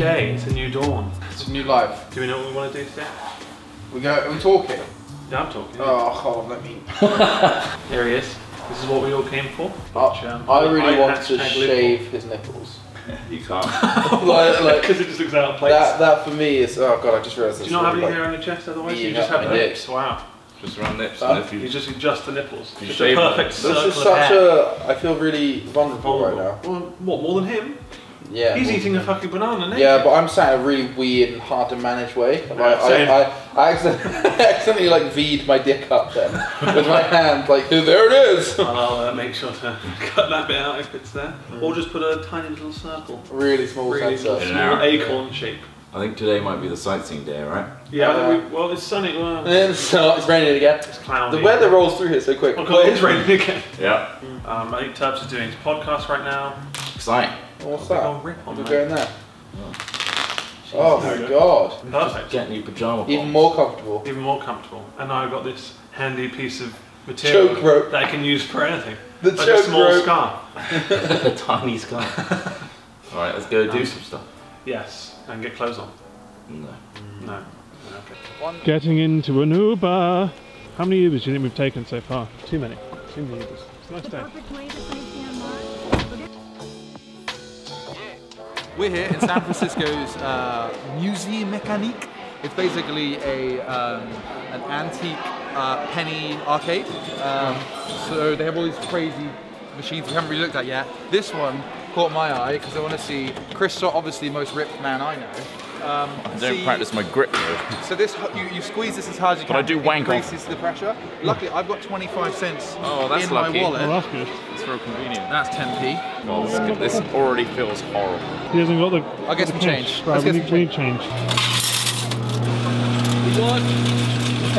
new day. It's a new dawn. It's a new life. Do we know what we want to do today? We go. Are we talking? Yeah, I'm talking. Oh, hold on, let me. There he is. This is what we all came for. I, Which, um, I really want to live shave his nipples. for. You can't. like, like Because it just looks out of place. that. That for me is. Oh god, I just realised. Do you not have any hair on your chest otherwise? Yeah, you just have I the Wow. Just around lips. Huh? And if you, You just adjust the nipples. You It's shave a them. perfect This is such hair. a. I feel really vulnerable right now. Well, what, more than him? Yeah. He's well, eating a fucking banana naked. Yeah, but I'm sat in a really weird and hard to manage way. Like, I, Same. I, I, accidentally, accidentally like V'd my dick up then with my hand, like there it is. I'll uh, make sure to cut that bit out if it's there. Or just put a tiny little circle. Really small Really sensor. small Yeah. acorn shape. I think today might be the sightseeing day, right? Yeah, Uh, we, well, it's sunny. Well, And then so it's raining again. it's cloudy. The weather rolls through here so quick. Oh god, it's raining again. Yeah. Um, I think Tubbs is doing his podcast right now. Exciting. What's Big that? old rip on We're mate. going there. Oh my god. Perfect. Get new pajama Even bottoms. more comfortable. Even more comfortable. And now I've got this handy piece of material Choke rope. that I can use for anything. The like a choke small rope. scarf. a tiny scarf. Alright, let's go do um, some stuff. Yes, and get clothes on. No. No. Okay. Getting into an Uber. How many Ubers do you think we've taken so far? Too many. Too many Ubers. It's a nice day. We're here in San Francisco's uh, Musée Mécanique. It's basically a um, an antique uh, penny arcade. Um, so they have all these crazy machines we haven't really looked at yet. This one caught my eye because I want to see Chris Trott, obviously the most ripped man I know. Um, I don't see- practice my grip though. So this, you, you squeeze this as hard as you But can. I do it wank off. increases the pressure. Luckily, I've got 25 cents Oh, that's in lucky. my wallet. Oh, that's good. It's real convenient. That's 10p. Well, this, this already feels horrible. He hasn't got the. I'll get the some cash. change. Right, Let's we, get need, some we need change.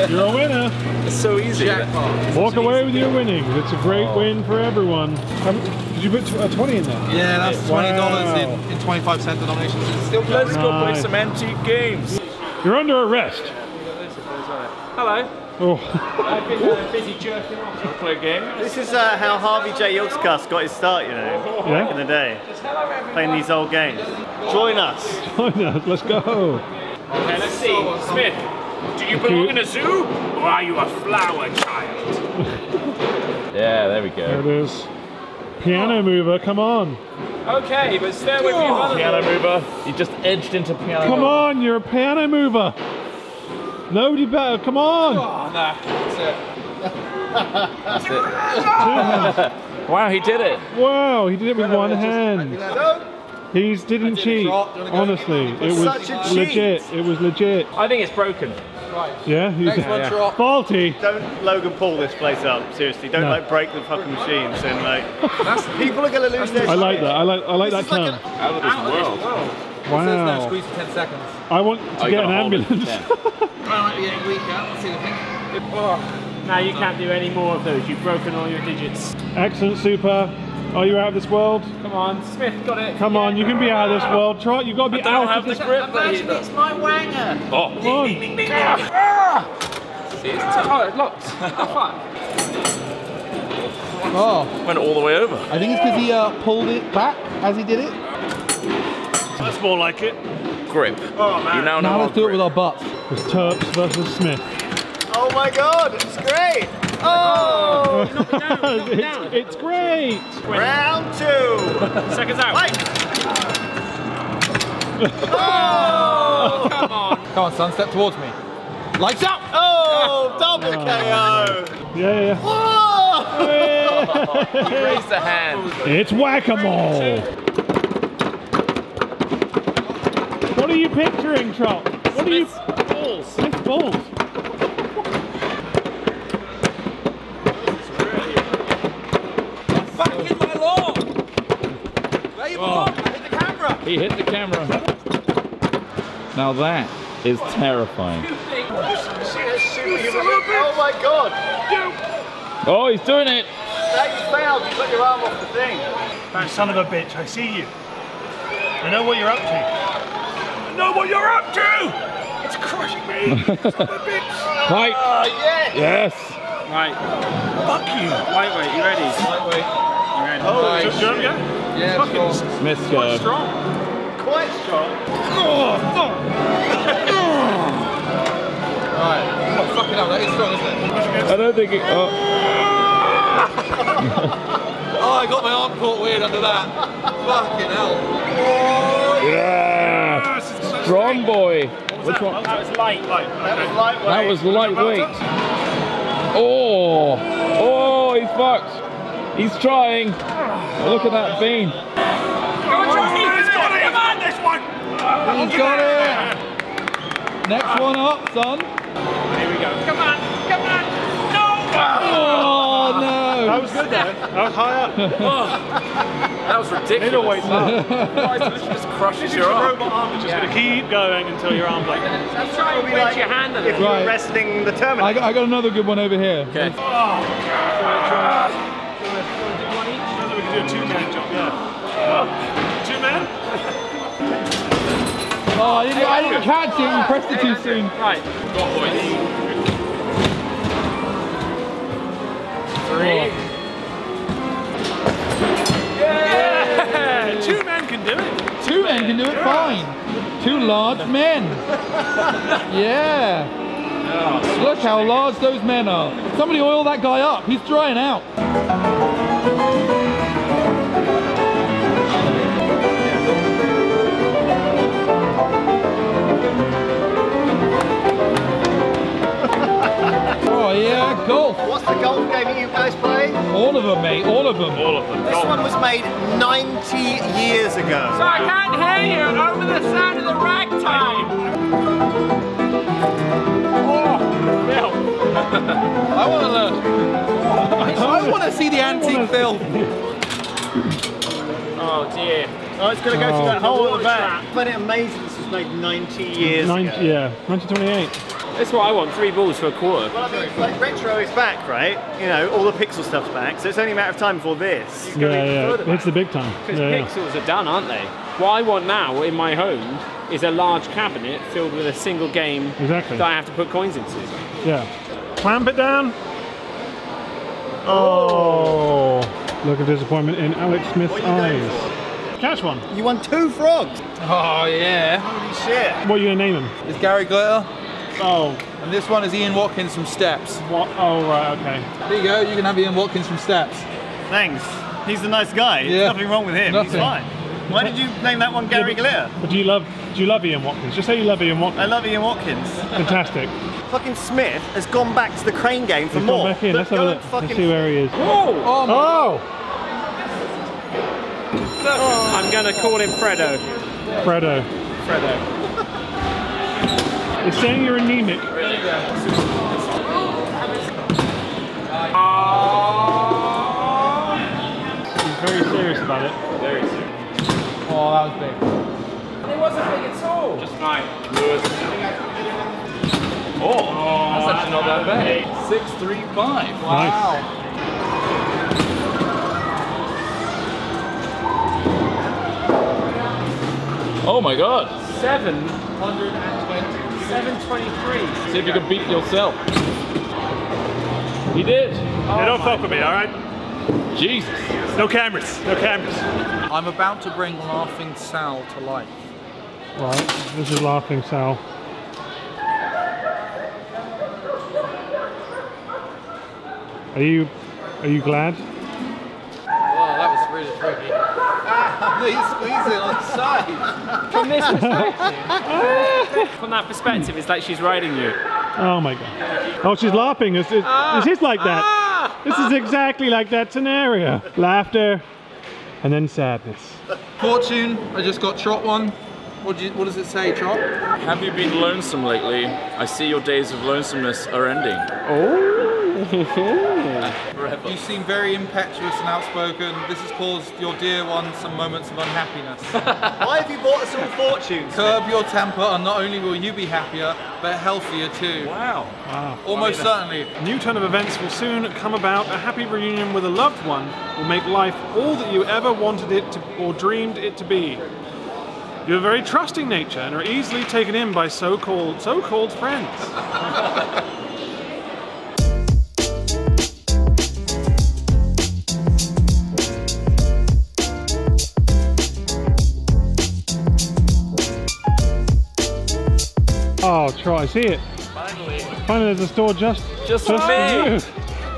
You're a winner. It's so easy. Jackpot. Walk away with your winnings. It's a great Oh. win for everyone. How mu- did you put a uh, 20 in there? Yeah, that's twenty dollars Wow. in, in twenty-five cent denominations. Still Let's go play some antique games. You're under arrest. Hello. Oh, I've been uh, busy jerking off. Shall play a game? This is uh, how Harvey J. Ilkscast got his start, you know, Yeah? back in the day, playing these old games. Join us. join us. Let's go. Okay, let's see. Smith, do you belong in a zoo or are you a flower child? Yeah, there we go. There it go. is. Piano mover, come on. Okay, but stay away from your mother. Piano mover. You just edged into piano. Come on, you're a piano mover. Nobody better, come on. Oh, nah, that's it. Wow, he did it. Wow, he did it with one hand. He didn't cheat. drop. Do you wanna go? Honestly, it was Such a cheat. legit. It was legit. I think it's broken. Right. Yeah, he's Next one, drop. faulty. Don't Logan pull this place up, seriously. Don't No. like break the fucking machines and like people are gonna lose their I like that. I like. I like that This is like an- Out of this world. It says no Wow. squeeze for 10 seconds. I want to Oh, get an gotta hold it. ambulance. I might be getting weaker. Let's see what I think. Now you can't do any more of those. You've broken all your digits. Excellent, super. Are you out of this world? Come on, Smith got it. Come on, you can be out of this world. Try. you've got to be out of this. grip that he it's my wanger. Oh, Come on. see, it's Oh, it locked. Oh, Oh, went all the way over. I think it's because he uh, pulled it back as he did it. That's more like it. Grip. Oh man. You now Now let's do it with our butts. It's Turps versus Smith. Oh my god, it's great! Oh! it's, it's great. Round two! Seconds out. Oh! Come on, son, step towards me. Lights out! Oh! Double KO! Yeah, yeah. yeah. Oh! Raise the hand. It's whack-a-mole. What are you picturing, Trott? What are you? Balls. Smith balls. Back in my lawn! There you oh. belong! Hit the camera! He hit the camera. Now that is terrifying. Oh my god! Oh, he's doing it. That you failed, you got your arm off the thing. You son of a bitch, I see you. I know what you're up to. I know what you're up to! It's crushing me! son of a! Fight. Oh ah, yes! Yes. Right, Fuck you! lightweight, you ready? Lightweight. You ready? Oh, Nice. just jump, yeah? Yeah, Fucking sure. s- Smith's quite go. strong. Quite strong. Alright. Oh, fucking hell, that is strong, isn't it? I don't think it. Oh, Oh, I got my arm caught weird under that. Fucking hell. yeah. Strong boy. Which one? That was light. That was lightweight. That was lightweight. Oh, oh, he's fucked. He's trying. Look at that bean. Come on, this one. He's got it. Next one up, son. Here we go. Come on, come on. No. Oh, no. That was good though. That was high up. Oh, that was ridiculous. Middleweight up. Guys, just crushes your a arm. robot arm that's just going to keep going until your arm's like. That's right. be like your hand on If it? you were Right. wrestling the I got, I got another good one over here. Okay. So oh. we can do a two-man job. Yeah. Oh, two men. Oh, I didn't, I didn't catch it. You pressed it too soon. Right. Go on, boys. Three. Yeah. Two men can do it. Two men can do it fine. Two large men. Yeah. Oh, Look how large those men are. Somebody oil that guy up. He's drying out. Golf. What's the golf game that you guys play? All of them, mate. All of them. All of them. This one was made 90 years ago. So I can't hear you over the sound of the ragtime. Oh, Phil. I want to learn. I want to see the antique film. Oh dear. Oh, it's going to go through that oh. hole at the back. trap. But it amazing this was made 90 years 90, ago. yeah, 1928. That's what I want. Three balls for a quarter. Well, I mean, like retro is back, right? You know, all the pixel stuff's back, so it's only a matter of time before this. Go Yeah, yeah. further It's the big time. Because Yeah, yeah. pixels are done, aren't they? What I want now in my home is a large cabinet filled with a single game Exactly. that I have to put coins into. Yeah. Clamp it down. Oh. Look at disappointment in Alex Smith's What are you doing? eyes. Catch one. You won two frogs. Oh yeah. Holy shit. What are you gonna name him? It's Gary Glitter, Oh, and this one is Ian Watkins from Steps. what? Oh, right, okay. There you go. You can have Ian Watkins from Steps. Thanks. He's a nice guy. There's Yeah. nothing wrong with him. He's fine. Why did you name that one Gary Glitter? But do you love? Do you love Ian Watkins? Just say you love Ian Watkins. I love Ian Watkins. Fantastic. fucking Smith has gone back to the crane game for He's more. gone back in. Let's have a look. and Let's see where he is. Oh! Oh. Oh, I'm gonna call him Fredo. Fredo. Fredo. It's saying you're anemic. He's very serious about it. Very sick. Oh, that was big. It wasn't big at all. Just fine. Lewis. Oh, that's actually not that bad. Six, three, five. Nice. Oh my god. 720. 723. See if you can beat yourself. He did. Hey, don't fuck with me, all right? Jesus. No cameras. No cameras. I'm about to bring Laughing Sal to life. Right. This is laughing Sal. Are you? Are you glad? Ah, he's squeezing on the side. From this perspective. From that perspective, it's like she's riding you. Oh my god. Oh, she's laughing. This is, this is like that. Ah! This is exactly like that scenario. Laughter, and then sadness. Fortune, I just got Trott one. What, do you, what does it say, Trott? Have you been lonesome lately? I see your days of lonesomeness are ending. You seem very impetuous and outspoken. This has caused your dear one some moments of unhappiness. Why have you bought us all fortunes? Curb your temper, and not only will you be happier, but healthier too. Wow. Wow. Almost certainly. A new turn of events will soon come about. A happy reunion with a loved one will make life all that you ever wanted it to or dreamed it to be. You have a very trusting nature and are easily taken in by so-called so-called friends. Fitzroy, I see it. Finally. Finally, there's a store just, Just just for me. you.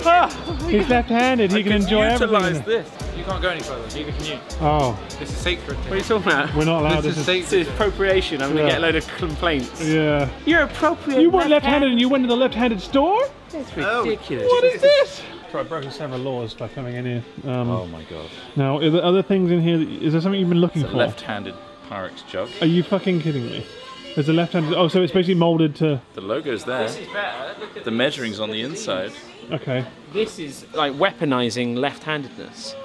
He's left-handed. He I can, enjoy utilize everything. this. You can't go any further. Neither can you. Oh, This is sacred. What are you talking about? we're not allowed. This This, is is, This is sacred. appropriation. I'm gonna get a load of complaints. yeah. You're appropriate. You weren't left-handed and you went to the left-handed store? That's ridiculous. What is this? So I broken several laws by coming in here. Um, Oh my god. Now, are there other things in here? that- Is there something you've been looking It's a for? left-handed Pyrex jug. Are you fucking kidding me? There's a left-handed. Oh, so it's basically molded to. The logo's there. This is better. The measuring's on the inside. Okay. This is like weaponizing left-handedness.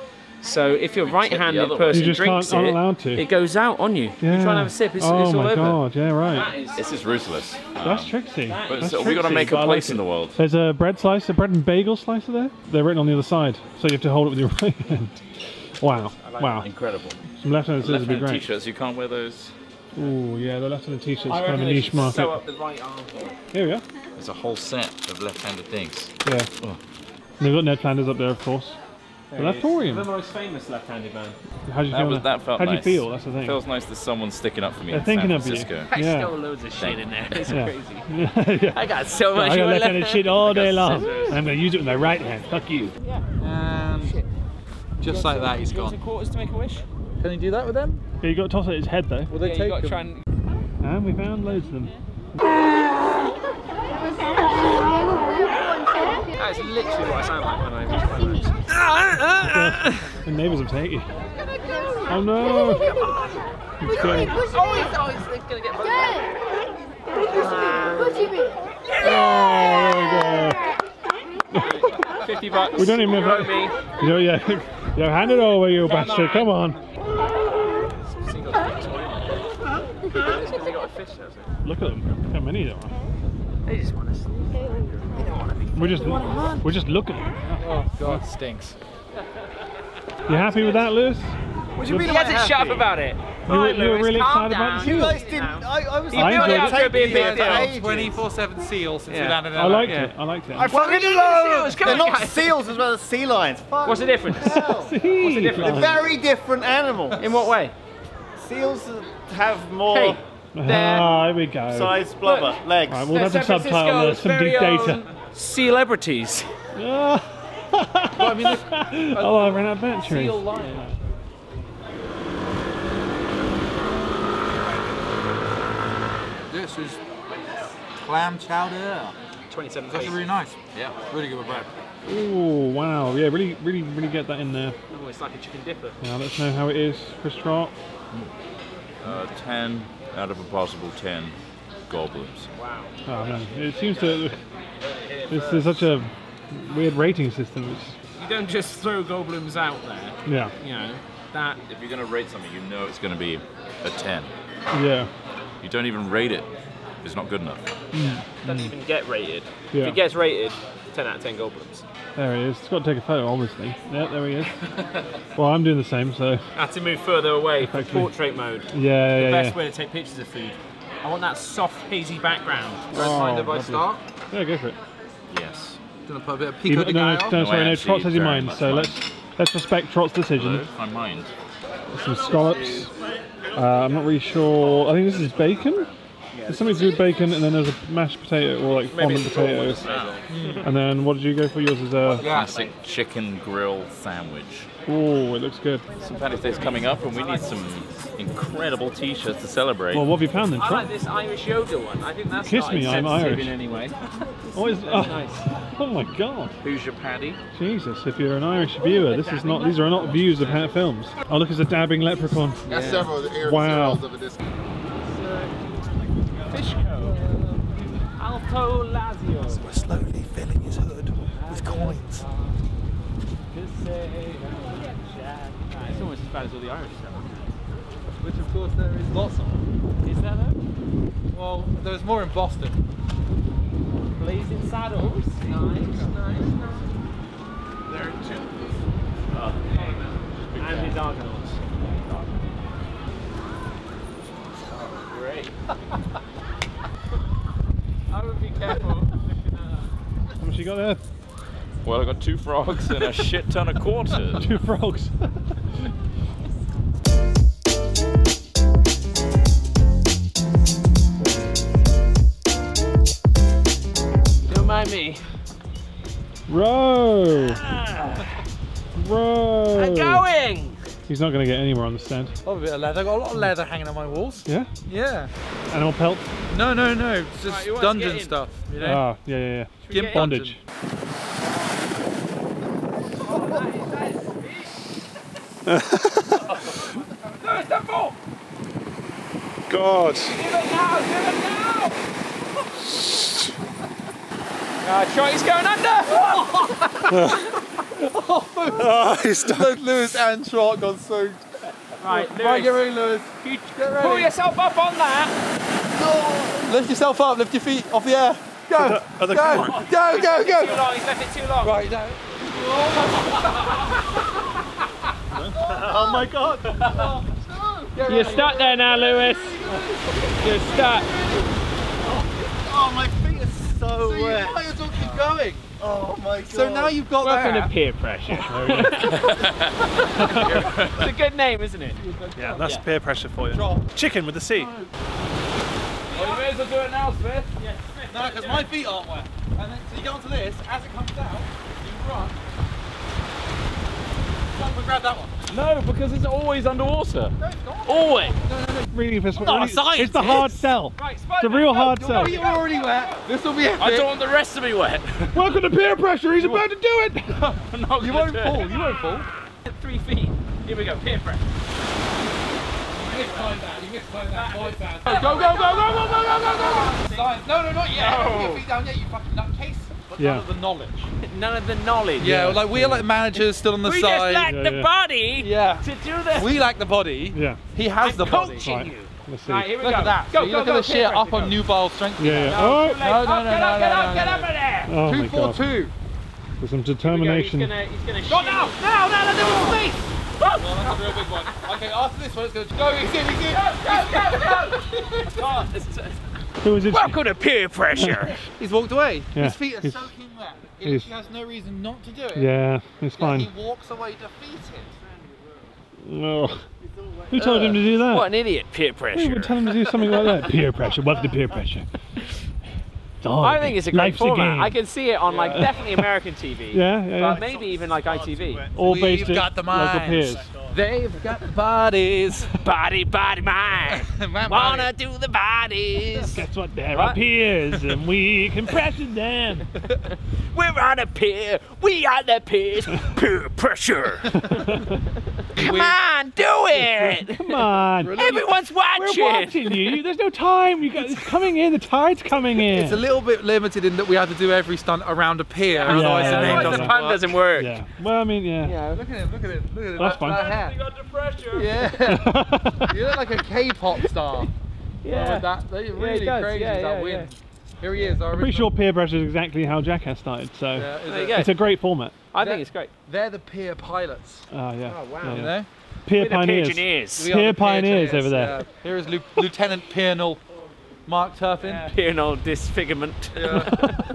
So if you're right-handed other person You just drinks can't- it, allowed to. it goes out on you. Yeah. You try and have a sip, it's, oh it's all my over. god! Yeah, right. That is, This is ruthless. That's tricksy. But That's so we got to make a I a like place in the world. There's a bread slicer, a bread and bagel slicer there. They're written on the other side, so you have to hold it with your right hand. Wow! Wow! Incredible. Some left-handed scissors would be great. t-shirts, you can't wear those. Ooh, yeah, the left-handed t-shirts I kind of a niche market. sew up the right arm. Here we are. There's a whole set of left-handed things. Yeah. Oh. And They've got Ned Flanders up there, of course. The Leftorium. The most famous left-handed man. How do you That, feel? was, that felt How do you nice. feel? That's the thing. Feels nice that someone's sticking up for me They're in thinking San of you. Francisco. I Yeah. stole loads of shit in there. It's Yeah. crazy. yeah. I got so much. I got left-handed left- shit all day long, scissors. and they use it with my right hand. Fuck you. And um, just like that, he's Do you want gone. quarters to make a wish? Can you do that with them? Yeah, you got to toss it at his head though. Will they Yeah, you take got them? and. And we found loads of them. That's literally what I sound like when I wish my lips. The neighbours will take you. Oh no! It's going. Push it's, it's, it's gonna get bugged. Me! Oh, there we go. 50 bucks. We don't even have me. You know, yeah. Yo, hand it over, you bastard. Come on. Single fish. It's because they got a fish, does it? Look at them. How many there are. They just want to sleep. We're just, we're just looking. Oh god, stinks. You happy with that, Lewis? What do you mean? He hasn't shut up about it. You were, you were really excited about the You guys didn't. I, I was. I enjoyed it. It's gonna be a big deal. 24/7 seal since Yeah. we landed in I liked LA. it. I liked it. I fucking love. They're not seals as well as sea lions. Fuck. What's the difference? What's the difference? They're very different animals. In what way? Seals have more Hey, Ah, here we go. size blubber, legs. Right, we'll have San some subtitle there, some deep data. Celebrities. Well, I mean, look, oh, I ran out of batteries. seal lion. This is clam chowder. 27 It's actually really nice. Yeah, really good with bread. Oh, wow. Yeah, really, really, really get that in there. Oh, it's like a chicken dipper. Now let's know how it is, Chris Trott. Uh, 10 out of a possible 10 goblins. Wow. Oh, man. It seems to. This is such a weird rating system. It's, You don't just throw goblins out there. yeah, You know that. If you're going to rate something, you know it's going to be a 10. yeah. You don't even rate it it's not good enough. Yeah. Doesn't even get rated. Yeah. If it gets rated, 10 out of 10 goblins. There he is. It's got to take a photo, obviously. Yeah, there he is. well, I'm doing the same, so. I had to move further away from Effectively. portrait mode. Yeah, yeah, The yeah. best yeah. way to take pictures of food. I want that soft, hazy background. Red Oh, mind if I lovely. start? Yeah, go for it. Yes. Gonna put a bit of You- pico no, de no, gallo. no, No, sorry, no, actually has your mind, so mind. let's let's respect Trott's decision. Hello, my mind. Some scallops. Uh, I'm not really sure. I think this is bacon. There's something to do with bacon, and then there's a mashed potato or like fondant potatoes. Hmm. And then what did you go for? Yours is a. Classic chicken grill sandwich. Oh, it looks good. St. Patrick's Day's coming up, and we need some incredible t-shirts to celebrate. Well, what have you found then, I like this Irish Yoda one. I think that's Kiss not me, I'm Irish. in any way. Oh, is, oh, Nice. oh my God, Who's your paddy? Jesus! If you're an Irish viewer, this is not. These are not views of hat films. Oh, look, it's a dabbing leprechaun. That's several of the air Wow. cereals of a disc. Fishco. Alto Lazio. We're slowly filling his hood with coins. It's almost as bad as all the Irish stuff. Which of course there is lots of. Is that though? Well, there's more in Boston. Blazing Saddles. Nice, nice, nice. There are two. Oh. And his Argonauts. Great. got there? Well, I got two frogs and a shit ton of quarters. two frogs. Don't mind me. Run! He's not going to get anywhere on the stand. Oh, a bit of leather. I've got a lot of leather hanging on my walls. Yeah? Yeah. Animal pelt? No, no, no. It's just Right, who wants to get dungeon stuff. You know. Ah, yeah, yeah, yeah. Gimp get in? Bondage. God. Uh, Trotty's going under. Oh, he's done. Both Lewis and Trott got so. Right, Right, get ready, Lewis. you Get ready. pull yourself up on that. Lift yourself up. Lift your feet off the air. Go. Are the- go. Go. Go. Too Go. long. He's left it too long. Right. No. Oh my god! You're stuck there now, Lewis. You're stuck. Oh, my feet are so So you wet. might as well keep going. Oh my god. So now you've got Welcome that. to peer pressure. it's a good name, isn't it? Yeah, that's Yeah. peer pressure for you. Drop. Chicken with the C. Well, oh, you may as well do it now, Smith. No, because my feet aren't wet. And then so you get onto this. As it comes out, you run. Jump and grab that one. No, because it's always underwater. No, it's not. Always. Really, it's, not a really- scientist. it's the hard sell. Right, It's a real go. hard Your sell. feet are already wet. This will be epic. I don't want the rest to be wet. Welcome to peer pressure. He's about to do it. I'm not You won't do it. fall. You won't fall. Three feet. Here we go. Peer pressure. Go, go, go, go, go, go, go, go, go, go, go. No, no, not yet. Put your feet down yet, you fucking nutcase. But Yeah. none of the knowledge. None of the knowledge. Yeah, like we're like managers still on the We just side. lack Yeah, the yeah. body Yeah. to do this. We lack the body. Yeah. He has the body. coaching Right. you. Let's see. Right, here we Look go. at that. Go, So you go, look go. at the peer shit up pressure, on go. nubile strength. Yeah, yeah. No, Oh, too late. No, no, Up, no, get no, up, get no, up, no, get no. up in there. oh my Two, four, God. two. With some Here we go, determination. He's gonna, he's gonna Go now, now, now, now, now, space. Well, that's a real big one. Okay, after this one, it's going to go. He's in, he's in. Go, go, go. Who is it? Welcome to peer pressure. He's walked away. Yeah, His feet are soaking wet. He he's- has no reason not to do it. Yeah, it's Yet fine. He walks away defeated. Oh. Who told him to do that? What an idiot, peer pressure. Who pressure. would tell him to do something like that? Peer pressure. What's the peer pressure? It's. I think it's a great Life's format. game. I can see it on like definitely American TV. Yeah, yeah, But yeah. maybe even like ITV. All We've based got at the local peers. They've got bodies. Body, body, mind. My Wanna do the bodies. Guess what? They're What? our peers, and we can pressure them. We're on a peer. We are the peers. Peer pressure. Come on, do it. Come on. Everyone's watching. We're watching. watching you. There's no time. You got it's coming in. The tide's coming in. It's a little bit limited in that we have to do every stunt around a pier. otherwise yeah, the name yeah, doesn't the yeah. work. doesn't work. yeah. Well, I mean, yeah. Yeah. Look at him, look at him, look at him. That's that, fine. That hair. Got pressure. Yeah. you look like a K-pop star. Yeah. With that, they're really does. crazy Yeah, that yeah, win. Here he is, I'm pretty sure peer pressure is exactly how Jackass started. So Yeah, is There it? it's a great format. I think it's great. They're the peer pilots. Oh yeah. Oh, wow. Yeah, You yeah. know? Peer We're pioneers. Pigeoneers. We Peer pioneers pioneers, over there. yeah. Here is Lieu- Lieutenant Piernal Mark Turpin. Piernal disfigurement. Yeah.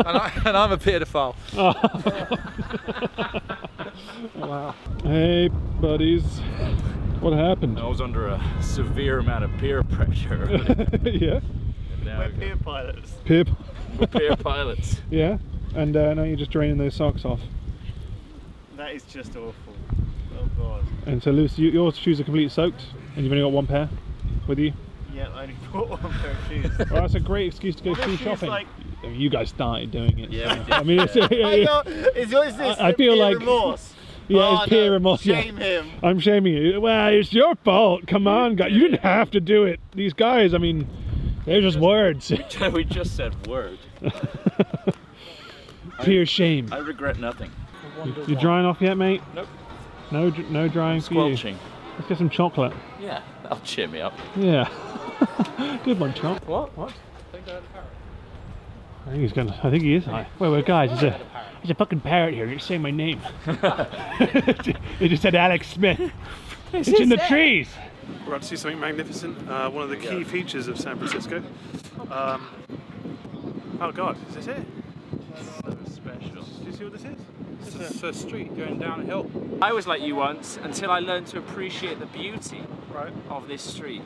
and, I, and I'm a pedophile. Oh. wow. Hey, buddies. What happened? I was under a severe amount of peer pressure. yeah. now We're peer pilots. Peer. we're peer pilots. Yeah. And uh, now you're just draining those socks off. That is just awful. Oh god. And so, Lucy, you, your shoes are completely soaked, and you've only got one pair with you. Yeah, I only bought one pair of shoes. Well, that's a great excuse to go shoe shopping. like- I mean, you guys started doing it. Yeah, so- we did. I mean, it's, yeah, I know. Is yours this I- I feel like- remorse? Yeah, Oh, it's no, remorse. yeah. Him. I'm shaming you. Well, it's your fault. Come on, guys. You didn't have to do it. These guys, I mean, they're just words. we just said word. Pure shame. I regret nothing. You, you drying off yet, mate? Nope. No, no drying for you. Squelching. Let's get some chocolate. Yeah, that'll cheer me up. Yeah. Good one, Chomp. What? What? I think he's gonna. I think he is high. Wait, wait, guys, there's a, there's a fucking parrot here. You're saying my name. it just said Alex Smith. It's in the trees. We're about to see something magnificent. Uh, one of the key features of San Francisco. Um, oh God, is this it? Special. Do you see what this is? It's a street going down a hill. I was like you once until I learned to appreciate the beauty Right. of this street.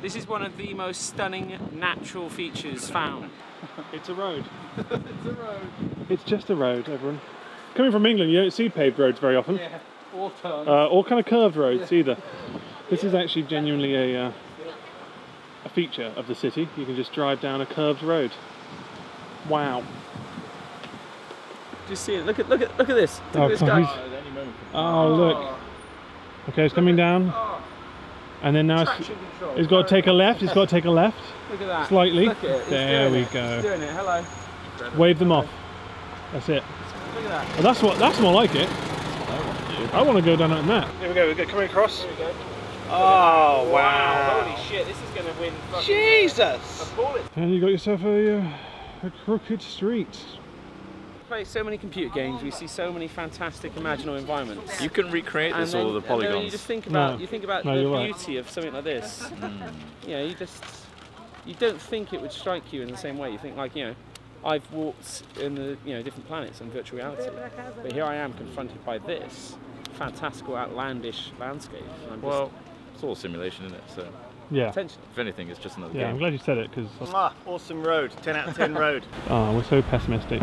This is one of the most stunning natural features found. It's a road. it's a road. It's just a road, everyone. Coming from England, you don't see paved roads very often. Yeah, all turns. Uh, or kind of curved roads either. This is actually genuinely a uh, a feature of the city. You can just drive down a curved road. Wow. Just see it. Look at look at look at this. Look Oh, at this guy. he's- Oh look. Okay, it's coming down. And then now it's, Traction control. he's got to take a left. He's got to take a left. Look at that. Slightly. Look at it. There we it. go. He's doing it. Hello. Wave them off. That's it. Look at that. Well, that's what. That's more like it. I want to go down like that. Here we go, we're coming across. Here we go. Oh, wow. Holy shit! This is gonna win. Jesus! And you got yourself a, uh, a crooked street. Play so many computer games, we see so many fantastic imaginal environments. You can recreate this then- all the and polygons. you just think about No. you think about No, the you're right. beauty of something like this. You know, you just you don't think it would strike you in the same way. You think like you know, I've walked in the you know different planets in virtual reality, but here I am confronted by this fantastical, outlandish landscape. And I'm just, Well, it's all simulation, isn't it? So, Yeah. potentially. if anything, it's just another Yeah, I'm glad you said it because Ah, awesome road. 10 out of 10 road. oh, we're so pessimistic.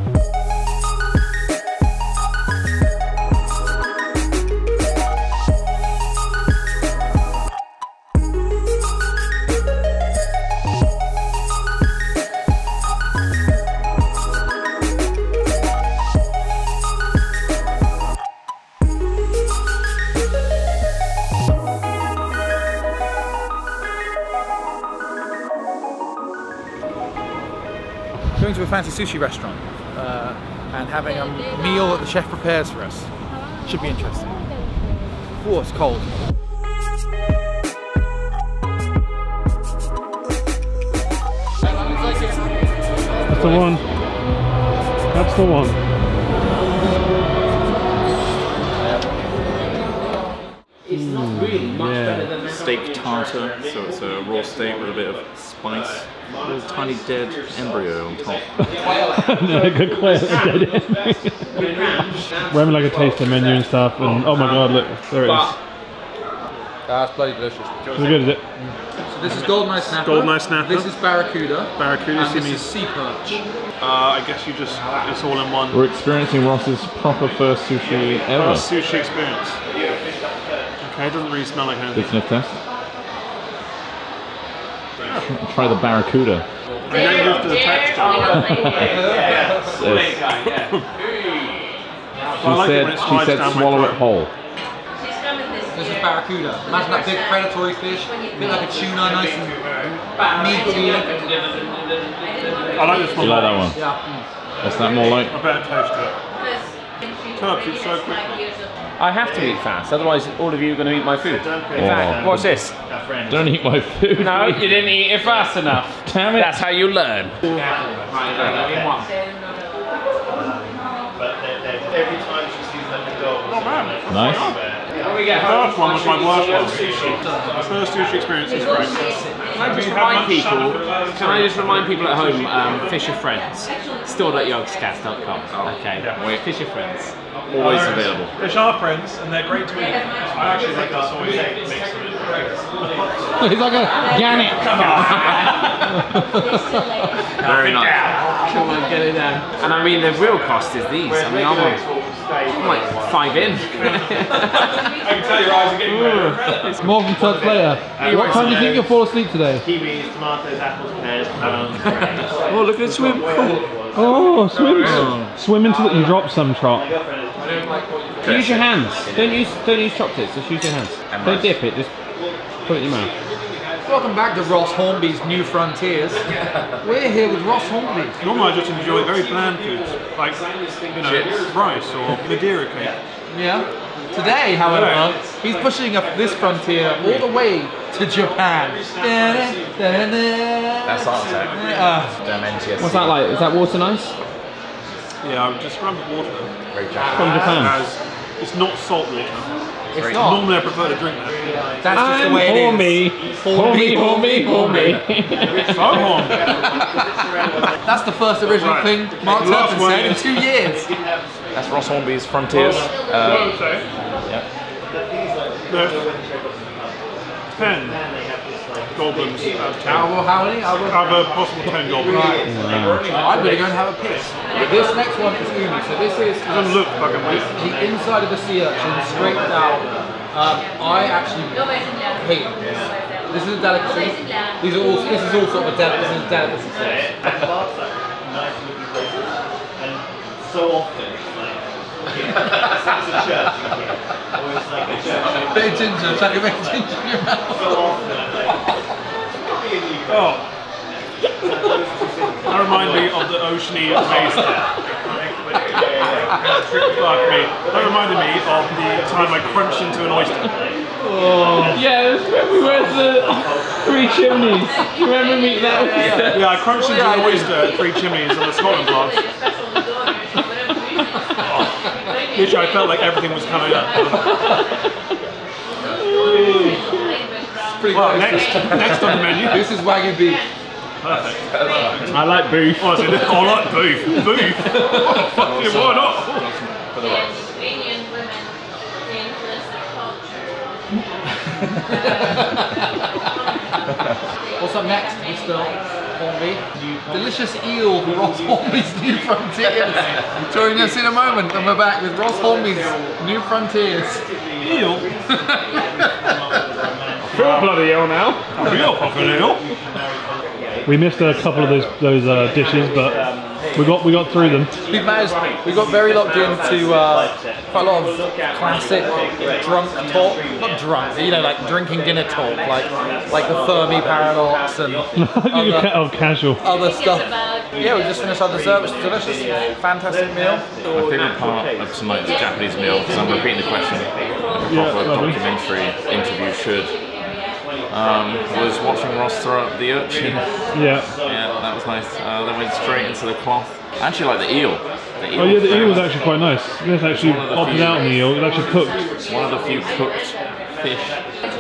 Sushi restaurant uh, and having a meal that the chef prepares for us. Should be interesting. Oh, it's cold. That's the one. That's the one. It's not really much yeah. better than Steak tartar, so it's a raw steak with a bit of spice, a little tiny dead embryo on top. no, good question. We're having like a tasting menu and stuff, and oh my god, look, there it is. That's bloody delicious. Is it good, is it? So this is golden eye snapper. Golden eye snapper. This is barracuda. Barracuda, and this is sea perch. Uh, I guess you just, it's all in one. We're experiencing Ross's proper first sushi ever. First sushi experience. Okay, it doesn't really smell like anything. Good anything. sniff test. Try the barracuda. I don't use the texture. Yes. I She like said, she said swallow it whole. This is barracuda. Imagine that big predatory fish, a bit like a tuna, nice and meaty. I like this one. You like that one? Yeah. What's that more like? I better taste it. Turps eat so quickly. I have to eat fast, otherwise all of you are going to eat my food. In fact, Oh. watch this. Don't eat my food. No, you didn't eat it fast enough. Damn it. That's how you learn. Not bad. Nice. The first one was my worst one. The first sushi experience is great. Can I just remind people? Can I just remind people at home? Um, Fish Are Friends, store.yogscast.com. Okay, Wait. Fish Are Friends. Always available. Fish are friends and they're great to eat. I actually like the soy mix of it. He's like a gannet. Very nice. Come on, get it down. And I mean, the real cost is these. I mean, I'm, I'm like five in. I can tell your eyes are getting red. Morgan Todd Player. What time do you think you'll fall asleep today? Kiwis, tomatoes, apples, pears, plums, Oh, look at it swim. Oh, swim! Swim into the. You dropped some trot. Use your hands. Don't use don't use chopsticks. Just use your hands. Don't dip it. Just put it in your mouth. Welcome back to Ross Hornby's New Frontiers. We're here with Ross Hornby. Normally I just enjoy very bland foods, like, you know, rice or Madeira cake. Yeah. Today, however, he's pushing up this frontier all the way to Japan. That's art attack. Uh, Dementius. What's that like? Is that water nice? Yeah, I would describe the water Very From Japan. as it's not salt water. it's not. Normally I prefer to drink that. That's just the way it is. Horny, horny, horny. So horn. That's the first original Right. thing Mark Last Turpin one said in is- two years. That's Ross Hornby's Frontiers. Uh, This, yeah. 10 goblins out of ten. Out of how many? Out of- a possible ten goblins. I'm gonna go and have a piss. This next one is Uni. So this is Doesn't look fucking weird. the inside of the sea urchin, straight out. Um, I actually hate this. This is a delicacy. These are all. This is all sort of a delicacy. This is a delicacy. And so often, like, it's a church, or it's like a church. Bit of ginger, chuck a bit of ginger in your mouth. So often, Oh. That remind me of the oceany maze Fuck me. That reminded me of the time I crunched into an oyster. Oh. Yeah, that's when we went to the Three Chimneys. Do you remember me that? Yeah, yeah, I crunched into an oyster at Three Chimneys on the Scotland Blast. Oh. Literally, I felt like everything was coming up. Pretty Well, close. next, next on the menu. This is Wagyu beef. Perfect. I like beef. Oh, I said, I like beef. Beef. Fucking why not? For the rice. What's up next, Mr. Hornby? Delicious eel for Ross Hornby's New Frontiers. Join us in a moment and we're back with Ross Hornby's New Frontiers. Eel? Real bloody hell now. Real fucking eel. We missed a couple of those those uh, dishes, but we got we got through them. We managed, we got very locked into uh, quite a lot of classic drunk talk. Not drunk, you know, like drinking dinner talk, like like the Fermi paradox and other, oh, casual. other stuff. Yeah, we just finished our dessert, which is delicious. Fantastic meal. My favourite part of tonight's Japanese meal, because I'm repeating the question, like a proper lovely. documentary interview should, um, was watching Ross throw up the urchin. Yeah. Yeah, that was nice. Uh, then went straight into the cloth. I actually like the eel. The eel Oh yeah, the eel was actually quite nice. This actually One of the opted out on the eel. It was actually cooked. One of the few cooked fish.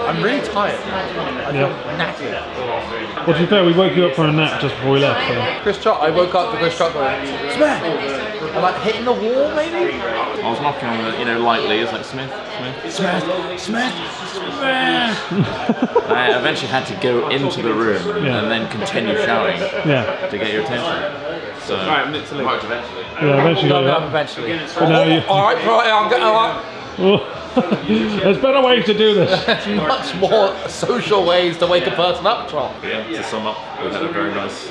I'm really tired. I feel Yeah. knackered. Well, to be fair, we woke you up for a nap just before we left. So. Chris Chuck, I woke up to Chris Chuck going, Smith! I'm like hitting the wall maybe? I was knocking on the, you know, lightly. It's like Smith, Smith, Smith, Smith, Smith! I eventually had to go into the room Yeah. and then continue shouting Yeah. to get your attention. So, Right, I'm literally- Right, eventually. Yeah, eventually got Coming you up up. eventually. But now you. Alright, right, I'm getting uh, alright. Oh. There's better ways to do this. There's much more social ways to wake a person up, Trump. Yeah, to sum up, we had a very nice,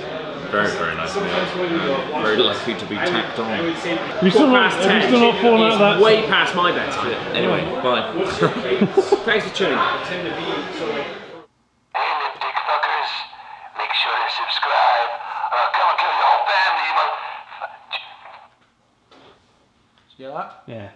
very, very nice meal. Uh, very lucky to be tapped on. Have you still not, Past have you 10 still not fallen out of that? way past my bedtime. Anyway, bye. Thanks for tuning. fuckers. Make sure to subscribe. Uh, come and kill your whole family. You hear that? Yeah.